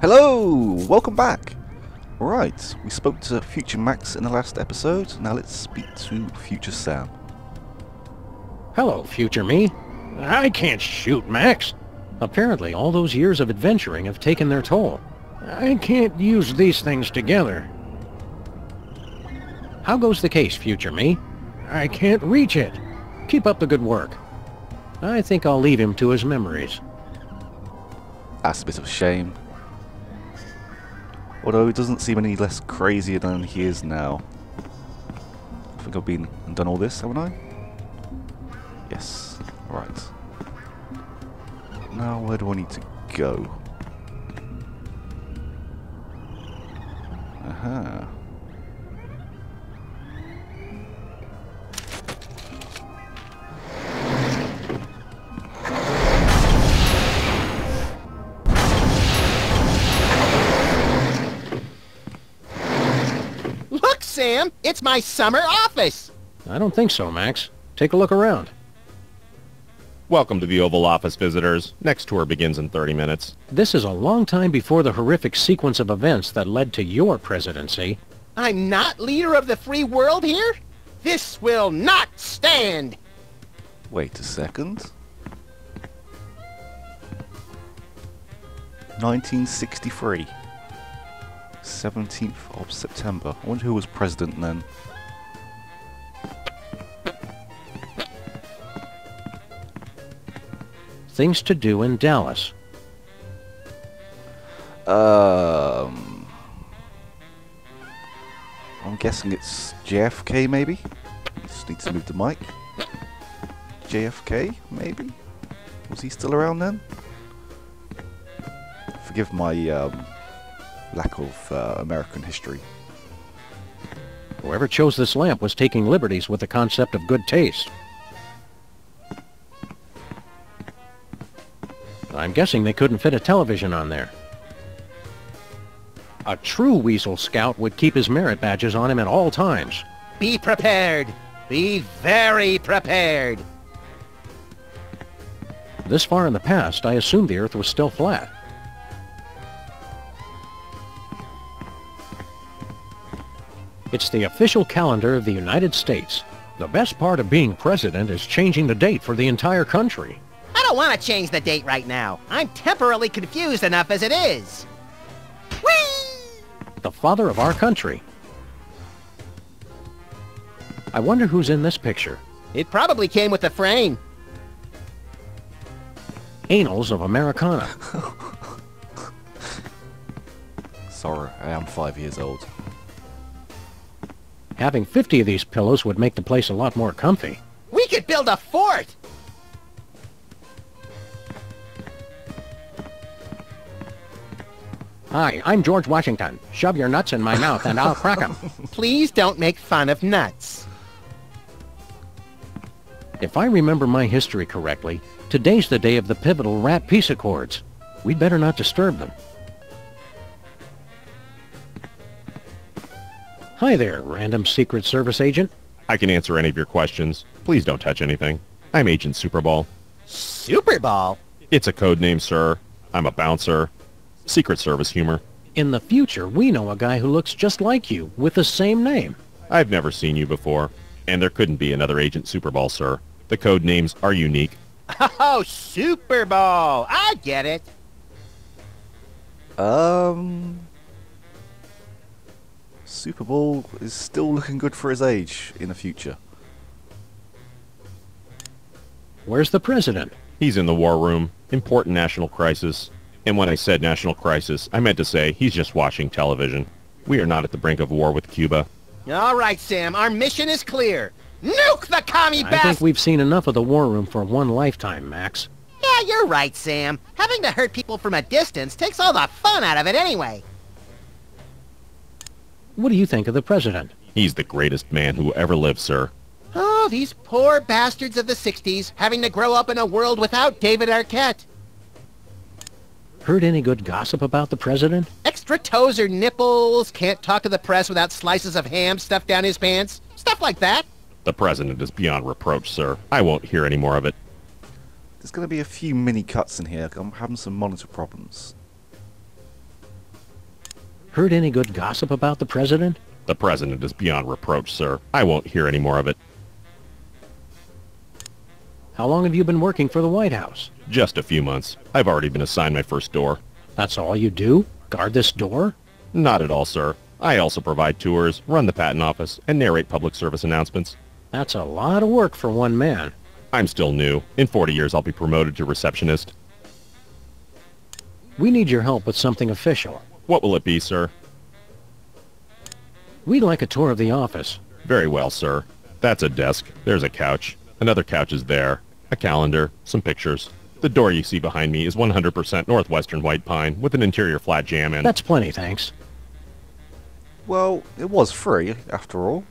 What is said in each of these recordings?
Hello! Welcome back! Alright, we spoke to Future Max in the last episode, now let's speak to Future Sam. Hello, future me. I can't shoot, Max. Apparently, all those years of adventuring have taken their toll. I can't use these things together. How goes the case, future me? I can't reach it. Keep up the good work. I think I'll leave him to his memories. That's a bit of shame. Although he doesn't seem any less crazier than he is now. I think I've been and done all this, haven't I? Yes. Right. Now where do I need to go? Aha. Look, Sam, it's my summer office. I don't think so, Max. Take a look around. Welcome to the Oval Office, visitors. Next tour begins in 30 minutes. This is a long time before the horrific sequence of events that led to your presidency. I'm not leader of the free world here? This will not stand. Wait a second. 1963. 17th of September. I wonder who was president then. Things to do in Dallas. Um, I'm guessing it's JFK maybe? Just need to move the mic. JFK maybe? Was he still around then? Forgive my um, lack of uh, American history. Whoever chose this lamp was taking liberties with the concept of good taste. I'm guessing they couldn't fit a television on there. A true Weasel Scout would keep his merit badges on him at all times. Be prepared. Be very prepared. This far in the past, I assumed the Earth was still flat. It's the official calendar of the United States. The best part of being president is changing the date for the entire country. I don't want to change the date right now. I'm temporarily confused enough as it is. Whee! The father of our country. I wonder who's in this picture. It probably came with the frame. Annals of Americana. Sorry, I am five years old. Having 50 of these pillows would make the place a lot more comfy. We could build a fort. Hi, I'm George Washington. Shove your nuts in my mouth and I'll crack 'em. Please don't make fun of nuts. If I remember my history correctly, today's the day of the pivotal Rat Peace Accords. We'd better not disturb them. Hi there, random Secret Service agent. I can answer any of your questions. Please don't touch anything. I'm Agent Superball. Superball? It's a code name, sir. I'm a bouncer. Secret Service humor. In the future, we know a guy who looks just like you, with the same name. I've never seen you before, and there couldn't be another Agent Superball, sir. The code names are unique. Oh, Superball! I get it. Um, Superball is still looking good for his age in the future. Where's the president? He's in the war room. Important national crisis. And when I said national crisis, I meant to say he's just watching television. We are not at the brink of war with Cuba. All right, Sam. Our mission is clear. Nuke the commie I think we've seen enough of the war room for one lifetime, Max. Yeah, you're right, Sam. Having to hurt people from a distance takes all the fun out of it anyway. What do you think of the president? He's the greatest man who ever lived, sir. Oh, these poor bastards of the 60s having to grow up in a world without David Arquette. Heard any good gossip about the president? Extra toes or nipples, can't talk to the press without slices of ham stuffed down his pants. Stuff like that. The president is beyond reproach, sir. I won't hear any more of it. There's going to be a few mini cuts in here. I'm having some monitor problems. Heard any good gossip about the president? The president is beyond reproach, sir. I won't hear any more of it. How long have you been working for the White House? Just a few months. I've already been assigned my first door. That's all you do? Guard this door? Not at all, sir. I also provide tours, run the patent office, and narrate public service announcements. That's a lot of work for one man. I'm still new. In 40 years, I'll be promoted to receptionist. We need your help with something official. What will it be, sir? We'd like a tour of the office. Very well, sir. That's a desk. There's a couch. Another couch is there. A calendar. Some pictures. The door you see behind me is 100% Northwestern White Pine with an interior flat jam in. That's plenty, thanks. Well, it was free, after all.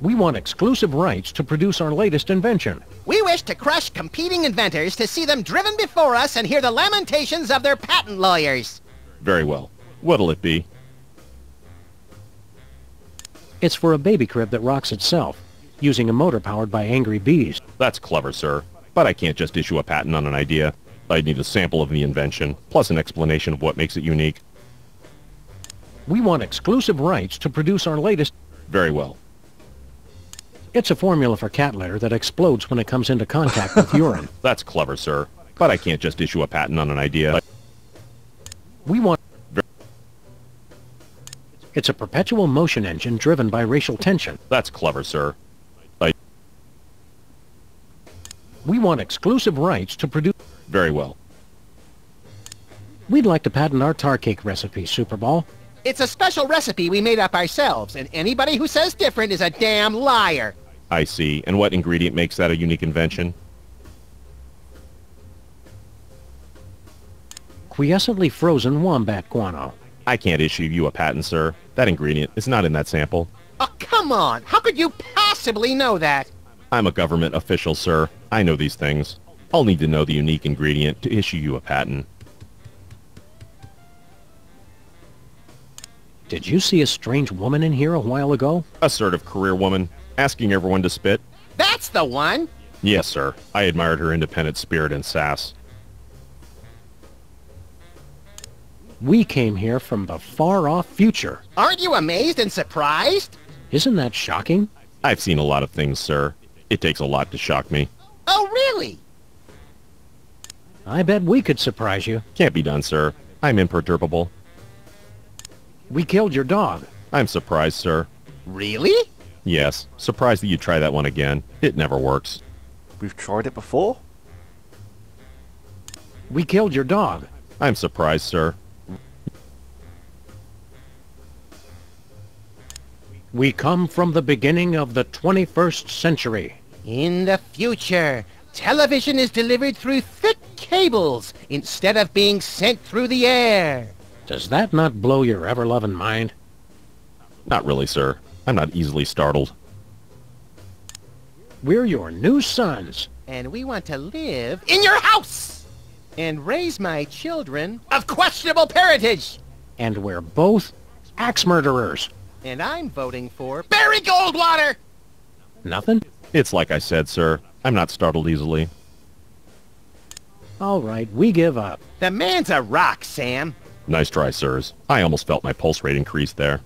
We want exclusive rights to produce our latest invention. We wish to crush competing inventors to see them driven before us and hear the lamentations of their patent lawyers. Very well. What'll it be? It's for a baby crib that rocks itself, using a motor powered by angry bees. That's clever, sir. But I can't just issue a patent on an idea. I'd need a sample of the invention, plus an explanation of what makes it unique. We want exclusive rights to produce our latest... Very well. It's a formula for cat litter that explodes when it comes into contact with urine. That's clever, sir. But I can't just issue a patent on an idea. We want... It's a perpetual motion engine driven by racial tension. That's clever, sir. We want exclusive rights to produce... Very well. We'd like to patent our tar cake recipe, Superball. It's a special recipe we made up ourselves, and anybody who says different is a damn liar. I see. And what ingredient makes that a unique invention? Quiescently frozen wombat guano. I can't issue you a patent, sir. That ingredient is not in that sample. Oh, come on. How could you possibly know that? I'm a government official, sir. I know these things. I'll need to know the unique ingredient to issue you a patent. Did you see a strange woman in here a while ago? Assertive career woman, asking everyone to spit. That's the one. Yes, sir. I admired her independent spirit and sass. We came here from the far-off future. Aren't you amazed and surprised? Isn't that shocking? I've seen a lot of things, sir. It takes a lot to shock me. Oh, really? I bet we could surprise you. Can't be done, sir. I'm imperturbable. We killed your dog. I'm surprised, sir. Really? Yes, surprised that you try that one again. It never works. We've tried it before. We killed your dog. I'm surprised, sir. We come from the beginning of the 21st century. In the future, television is delivered through thick cables instead of being sent through the air. Does that not blow your ever-loving mind? Not really, sir. I'm not easily startled. We're your new sons. And we want to live in your house and raise my children of questionable parentage. And we're both axe murderers. And I'm voting for Barry Goldwater. Nothing? It's like I said, sir. I'm not startled easily. All right, we give up. The man's a rock, Sam. Nice try, sirs. I almost felt my pulse rate increase there.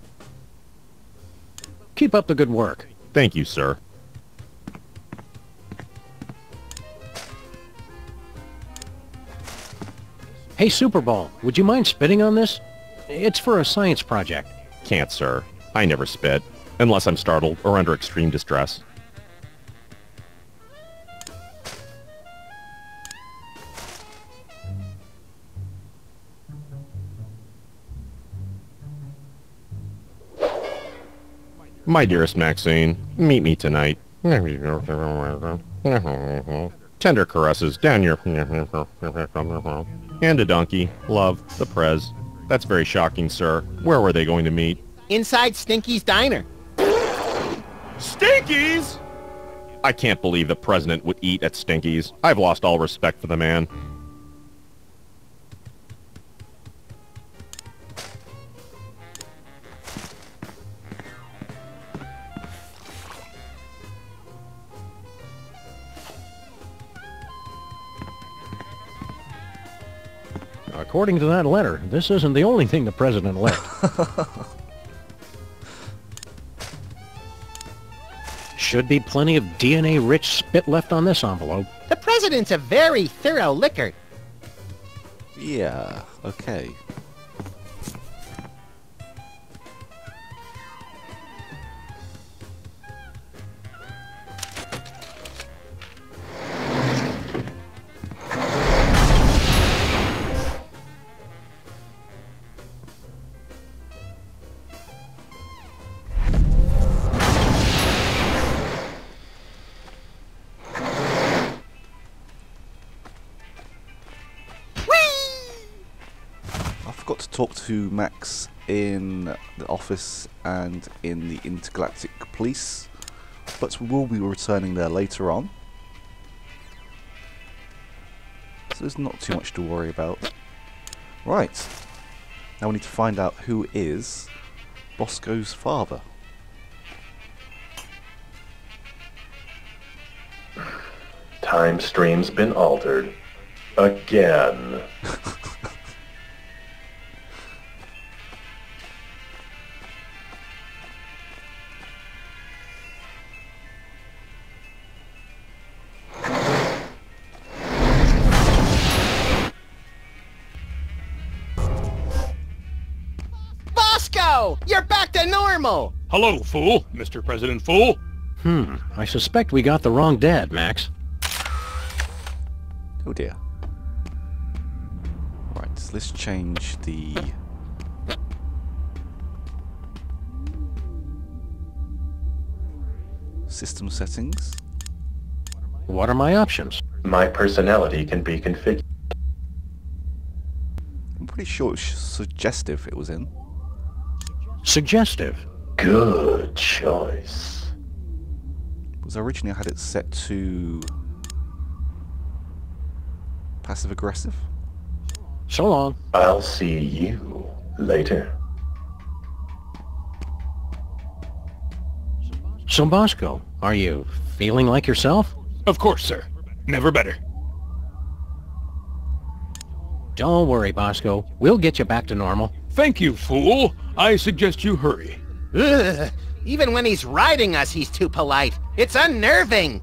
Keep up the good work. Thank you, sir. Hey, Superball, would you mind spitting on this? It's for a science project. Can't, sir. I never spit. Unless I'm startled or under extreme distress. My dearest Maxine, meet me tonight. Tender caresses down your... And a donkey. Love. The Prez. That's very shocking, sir. Where were they going to meet? Inside Stinky's Diner. Stinky's? I can't believe the president would eat at Stinky's. I've lost all respect for the man. According to that letter, this isn't the only thing the president left. Should be plenty of DNA-rich spit left on this envelope. The president's a very thorough licker. Yeah, okay. Max in the office and in the Intergalactic Police, but we will be returning there later on. So there's not too much to worry about. Right. Now we need to find out who is Bosco's father. Time stream's been altered. Again. Hello, fool, Mr. President Fool. Hmm, I suspect we got the wrong dad, Max. Oh dear. Right, so let's change the... System settings. What are my options? My personality can be configured. I'm pretty sure it's suggestive it was in. Suggestive. Good choice. Because originally I had it set to... Passive aggressive? So long. I'll see you later. So, Bosco, are you feeling like yourself? Of course, sir. Never better. Don't worry, Bosco. We'll get you back to normal. Thank you, fool. I suggest you hurry. Ugh. Even when he's riding us, he's too polite. It's unnerving.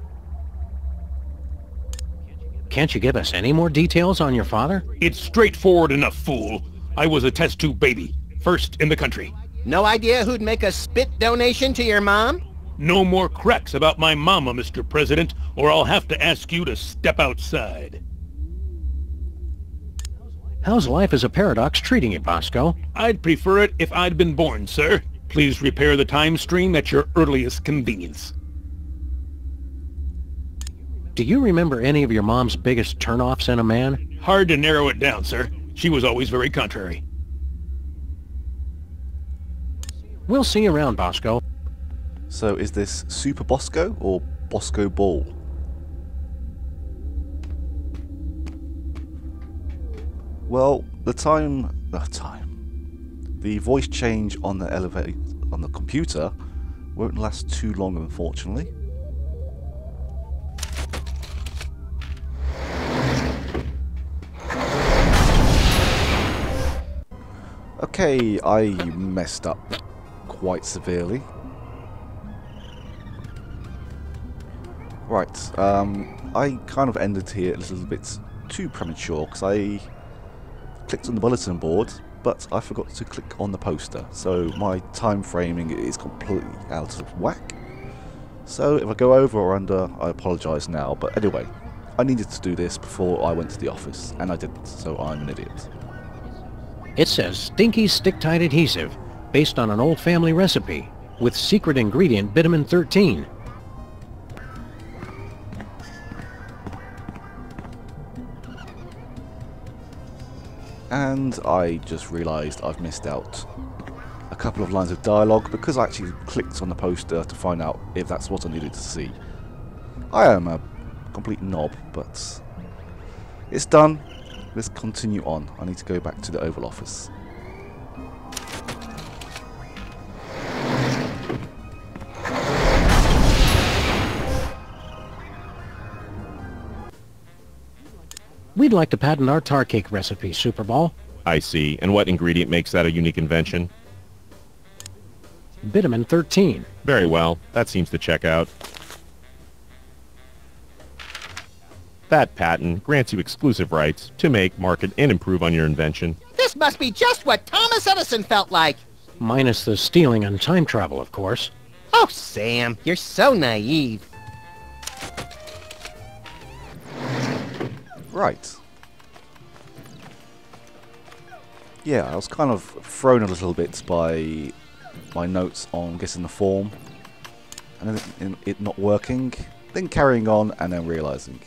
Can't you give us any more details on your father? It's straightforward enough, fool. I was a test tube baby. First in the country. No idea who'd make a spit donation to your mom? No more cracks about my mama, Mr. President, or I'll have to ask you to step outside. How's life as a paradox treating you, Bosco? I'd prefer it if I'd been born, sir. Please repair the time stream at your earliest convenience. Do you remember any of your mom's biggest turnoffs in a man? Hard to narrow it down, sir. She was always very contrary. We'll see you around, Bosco. So is this Super Bosco or Bosco Ball? Well, the time, the time, the voice change on the elevate on the computer won't last too long, unfortunately. Okay, I messed up quite severely. Right, um, I kind of ended here a little bit too premature because I clicked on the bulletin board, but I forgot to click on the poster, so my time framing is completely out of whack. So if I go over or under, I apologise now, but anyway, I needed to do this before I went to the office, and I didn't, so I'm an idiot. It says Stinky Stick-Tight Adhesive, based on an old family recipe, with secret ingredient bitumen 13. And I just realised I've missed out a couple of lines of dialogue because I actually clicked on the poster to find out if that's what I needed to see. I am a complete knob, but it's done. Let's continue on. I need to go back to the Oval Office. We'd like to patent our tar cake recipe, Superball. I see. And what ingredient makes that a unique invention? Bitumen 13. Very well. That seems to check out. That patent grants you exclusive rights to make, market, and improve on your invention. This must be just what Thomas Edison felt like. Minus the stealing and time travel, of course. Oh, Sam, you're so naive. Right. Yeah, I was kind of thrown a little bit by my notes on getting the form and then it not working, then carrying on and then realizing.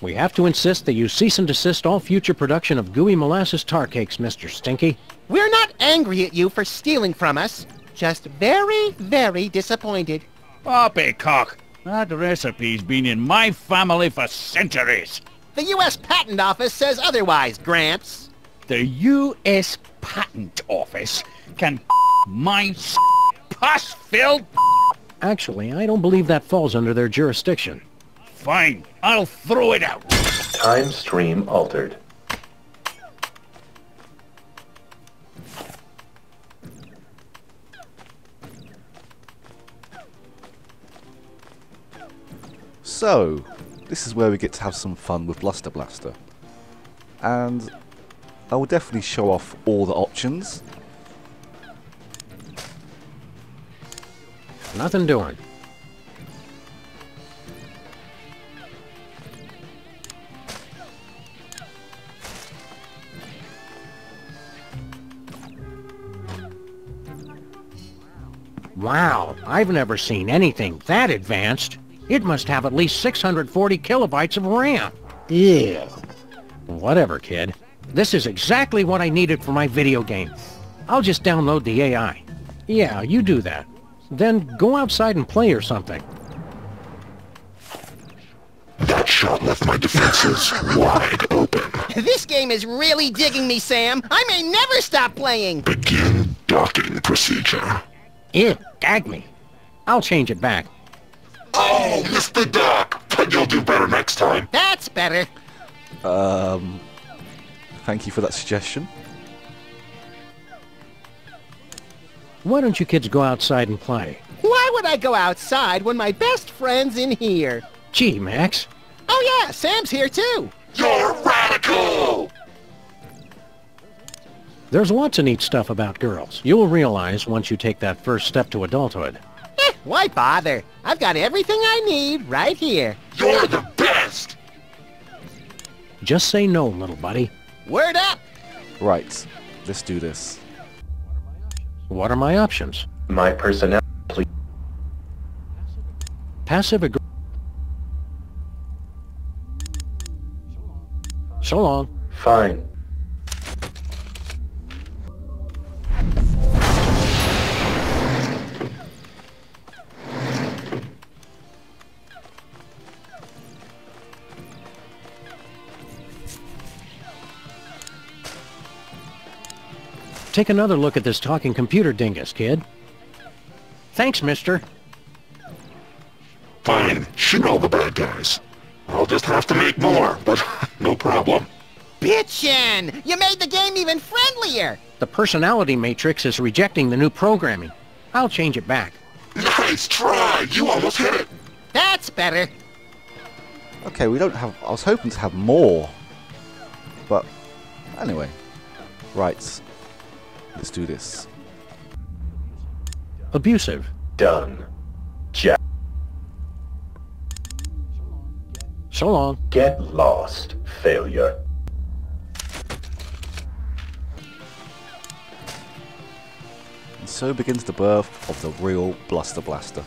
We have to insist that you cease and desist all future production of gooey molasses tar cakes, Mr. Stinky. We're not angry at you for stealing from us. Just very, very disappointed. Poppycock! That recipe's been in my family for centuries. The U.S. Patent Office says otherwise, Gramps. The U.S. Patent Office can my pus-filled Actually, I don't believe that falls under their jurisdiction. Fine, I'll throw it out. Time stream altered. So, this is where we get to have some fun with Bluster Blaster. And I will definitely show off all the options. Nothing doing. Wow, I've never seen anything that advanced. It must have at least 640 kilobytes of RAM. Yeah. Whatever, kid. This is exactly what I needed for my video game. I'll just download the AI. Yeah, you do that. Then go outside and play or something. That shot left my defenses wide open. This game is really digging me, Sam. I may never stop playing. Begin docking procedure. Ew, gag me. I'll change it back. Oh, Mr. Doc! But you'll do better next time. That's better. Um, thank you for that suggestion. Why don't you kids go outside and play? Why would I go outside when my best friend's in here? Gee, Max. Oh yeah, Sam's here too. You're radical! There's lots of neat stuff about girls. You'll realize once you take that first step to adulthood. Why bother? I've got everything I need right here. You're the best! Just say no, little buddy. Word up! Right, let's do this. What are my options? My personality. Passive aggression. So long. Fine. Take another look at this talking computer dingus, kid. Thanks, mister. Fine, shoot all the bad guys. I'll just have to make more, but no problem. Bitchin'! You made the game even friendlier! The personality matrix is rejecting the new programming. I'll change it back. Nice try! You almost hit it! That's better. Okay, we don't have... I was hoping to have more. But, anyway. Right. Let's do this. Abusive. Done. Jack. So long. Get lost. Failure. And so begins the birth of the real Bluster Blaster.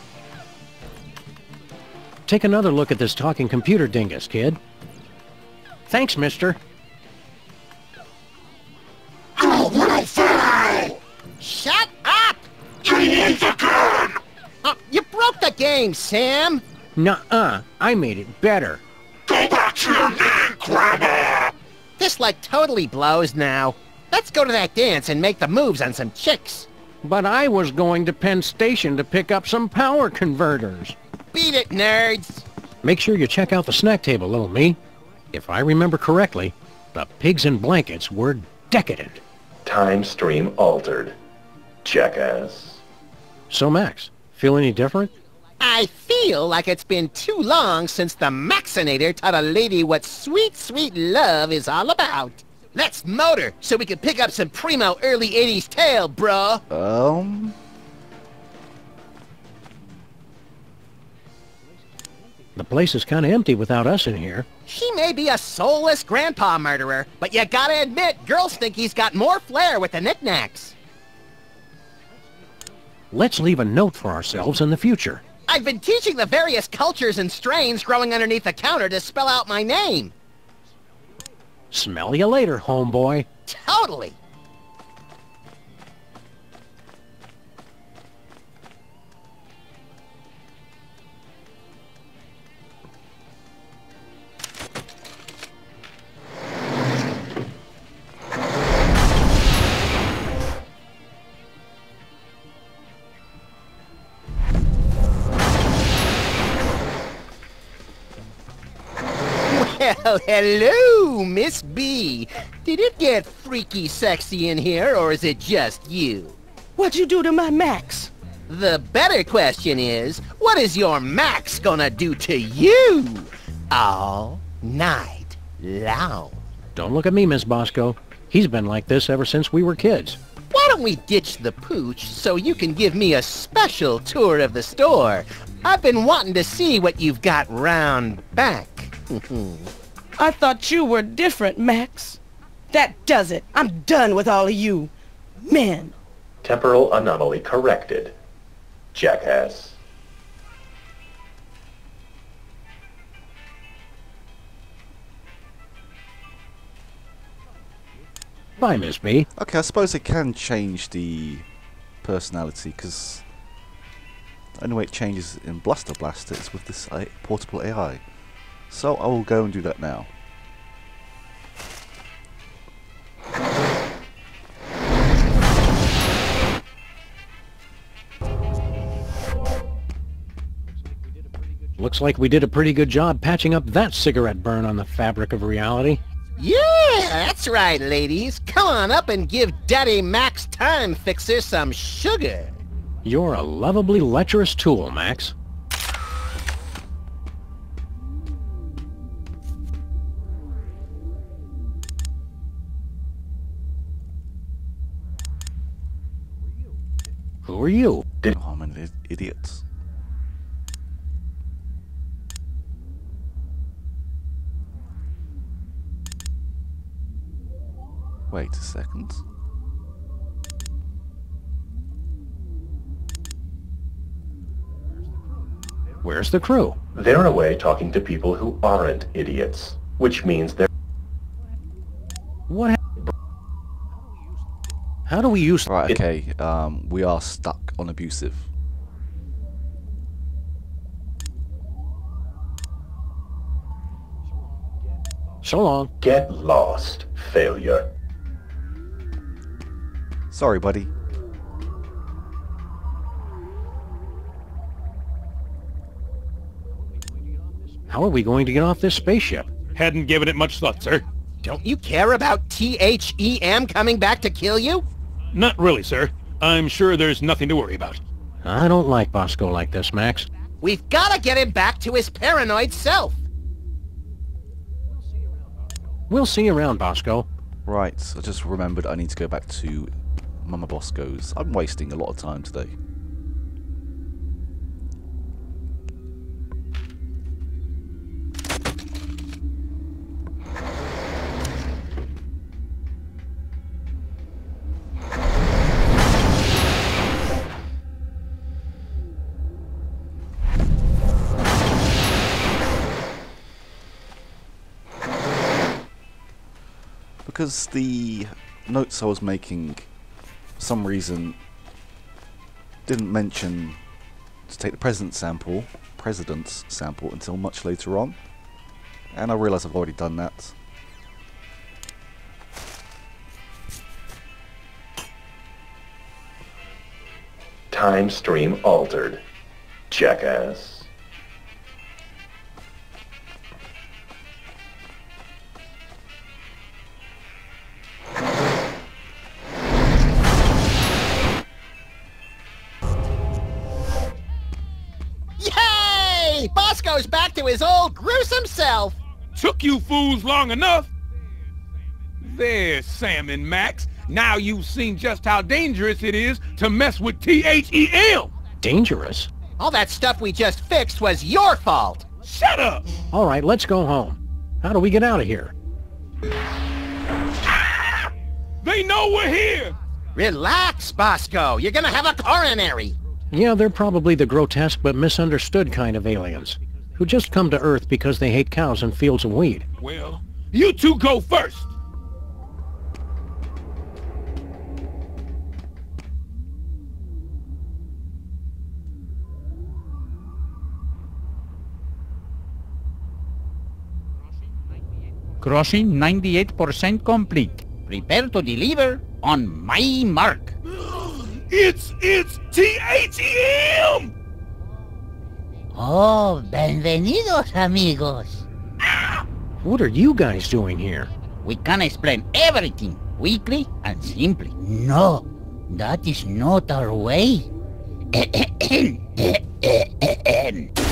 Take another look at this talking computer dingus, kid. Thanks, mister. Game, Sam! Nuh-uh. I made it better. Go back to your name, Grandma! This like totally blows now. Let's go to that dance and make the moves on some chicks. But I was going to Penn Station to pick up some power converters. Beat it, nerds! Make sure you check out the snack table, little me. If I remember correctly, the pigs and blankets were decadent. Time stream altered. Jackass. So Max, feel any different? I feel like it's been too long since the Maxinator taught a lady what sweet, sweet love is all about. Let's motor so we can pick up some primo early 80s tail, bruh. Um, The place is kind of empty without us in here. She may be a soulless grandpa murderer, but you gotta admit, girls think he's got more flair with the knickknacks. Let's leave a note for ourselves in the future. I've been teaching the various cultures and strains growing underneath the counter to spell out my name. Smell you later, homeboy. Totally. Well, hello, Miss B. Did it get freaky sexy in here, or is it just you? What'd you do to my Max? The better question is, what is your Max gonna do to you? All night long. Don't look at me, Miss Bosco. He's been like this ever since we were kids. Why don't we ditch the pooch so you can give me a special tour of the store? I've been wanting to see what you've got round back. I thought you were different, Max. That does it. I'm done with all of you. Men. Temporal anomaly corrected. Jackass. Bye, Miss B. okay, I suppose it can change the personality, because the only way it changes in Bluster Blaster is with this uh, portable AI. So I will go and do that now. Looks like we did a pretty good job patching up that cigarette burn on the fabric of reality. Yeah, that's right, ladies. Come on up and give Daddy Max Time Fixer some sugar. You're a lovably lecherous tool, Max. Who are you? Oh, I'm an i- Wait a second. Where's the crew? They're away talking to people who aren't idiots, which means they're What? Hap- How do we use? Right, okay, um, we are stuck on abusive. So long. get lost, failure. Sorry, buddy. How are we going to get off this spaceship? Hadn't given it much thought, sir. Don't you care about T-H-E-M coming back to kill you? Not really, sir. I'm sure there's nothing to worry about. I don't like Bosco like this, Max. We've gotta get him back to his paranoid self. We'll see you around, Bosco. Right, I just remembered I need to go back to Mama Bosco's. I'm wasting a lot of time today. Because the notes I was making, for some reason, didn't mention to take the president sample, president's sample, until much later on. And I realise I've already done that. time stream altered. Jackass. Took you fools long enough. There's Sam and Max. Now you've seen just how dangerous it is to mess with T-H-E-M. Dangerous? All that stuff we just fixed was your fault. Shut up! All right, let's go home. How do we get out of here? Ah! They know we're here! Relax, Bosco. You're gonna have a coronary. Yeah, they're probably the grotesque but misunderstood kind of aliens, who just come to Earth because they hate cows and fields of wheat. Well, you two go first. Crossing 98% complete. Prepare to deliver on my mark. It's, it's T-H-E-M! Oh, bienvenidos, amigos. What are you guys doing here? We can explain everything quickly and simply. No, that is not our way.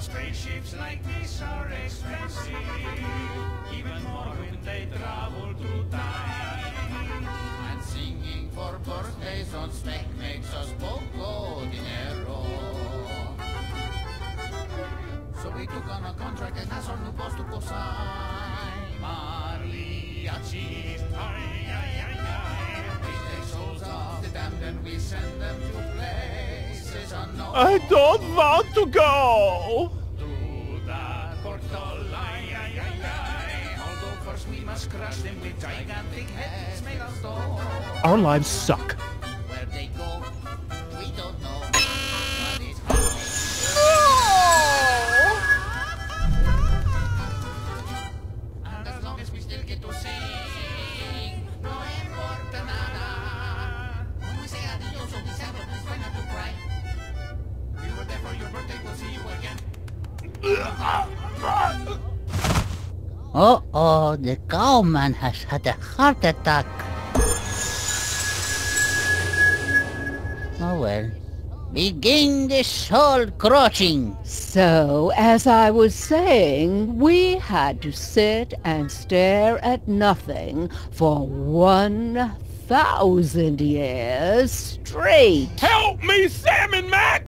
Spaceships like this are expensive, even more when they travel through time. And singing for birthdays on spec makes us poco dinero. So we took on a contract and has our new boss to co-sign. Mariachis, ay, ay, ay, ay. We take souls the damned and we send them to places unknown. I don't want to go! Through the portal. Our lives suck. Uh-oh, the cowman has had a heart attack. Oh well. Begin the soul crushing. So, as I was saying, we had to sit and stare at nothing for 1,000 years straight. Help me, Sam and Max!